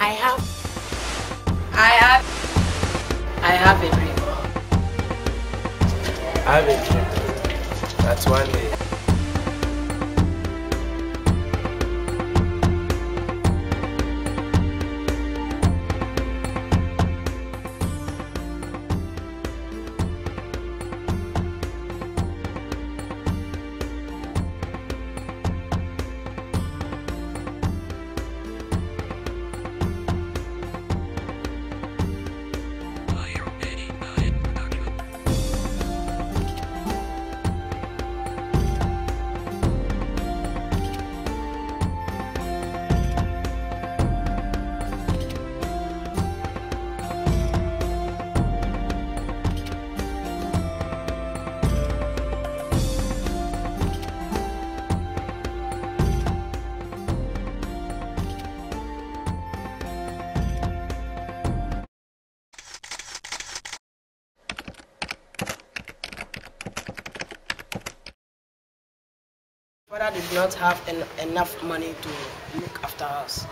I have I have I have a dream. I have a dream that one day Father did not have en- enough money to look after us,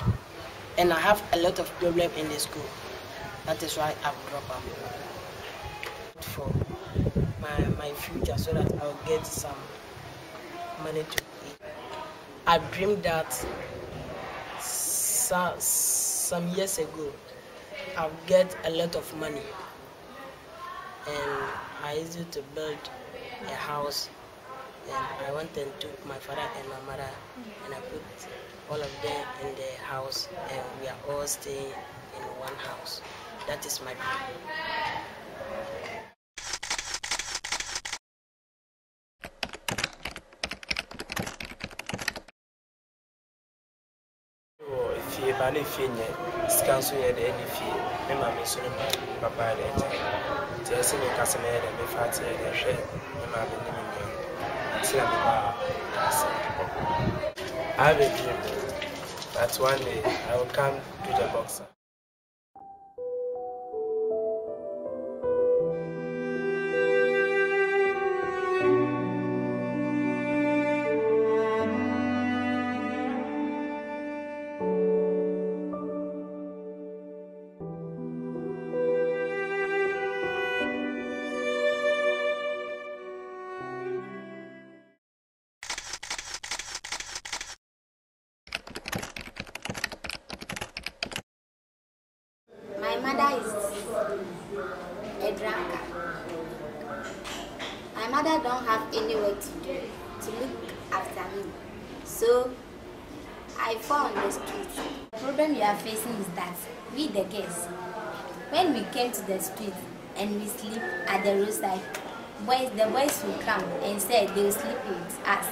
and I have a lot of problem in the school. That is why I've dropped out for my my future, so that I'll get some money to eat. I dreamed that some, years ago I'll get a lot of money, and I used to build a house and I went and took my father and my mother and I put all of them in the house and we are all staying in one house. That is my nua me ba I have a dream that one day I will come to the boxer. Drunkard. My mother don't have any work to do to look after me. So I on the street. The problem you are facing is that we the girls, when we came to the street and we sleep at the roadside, boys the boys will come and say they will sleep with us.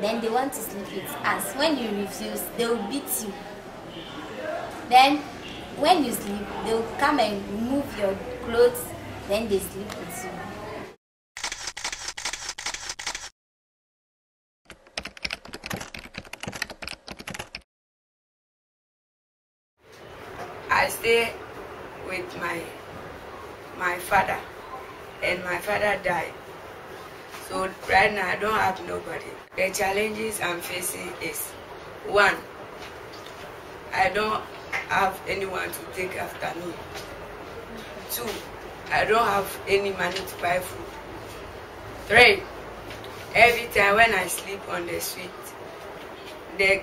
Then they want to sleep with us. When you refuse, they will beat you. Then when you sleep, they will come and remove your clothes, then they sleep with you. I stay with my my father and my father died. So right now I don't have nobody. The challenges I'm facing is one, I don't have anyone to take after me. Two, I don't have any money to buy food. Three, every time when I sleep on the street, the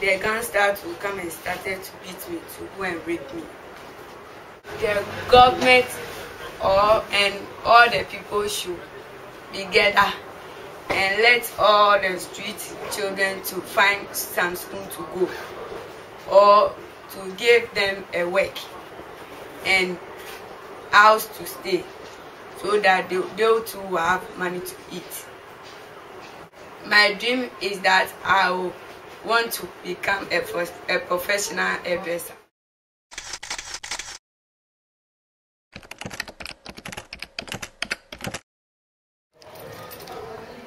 the gangsters will come and started to beat me to go and rape me. The government or and all the people should be together and let all the street children to find some school to go or to give them a work and house to stay so that they, they too will have money to eat. My dream is that I will want to become a, a professional hairdresser.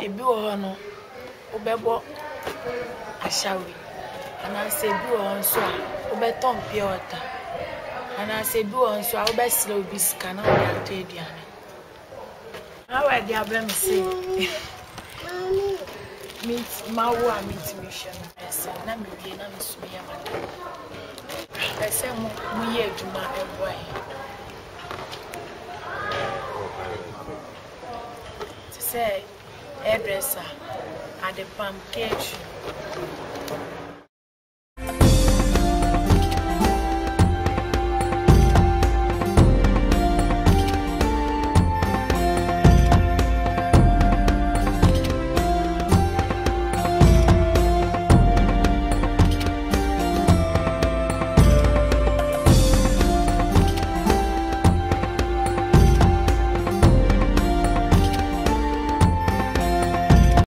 ebi wɔ hɔ no wobɛbɔ ahyawe anaasɛ ebi wɔ hɔ nso a wobɛtɔn pure water anaasɛ ebi wɔ nso a wobɛsrɛ obi sika na wɔde atɔ aduane na wɔde abrɛ me se mawo a mentumi hwɛ no ɛsɛ na mewie na mesome yɛ mada pɛ sɛ mo moyɛ adwuma ɛboa yɛ te sɛ ɛbrɛsa adepam catering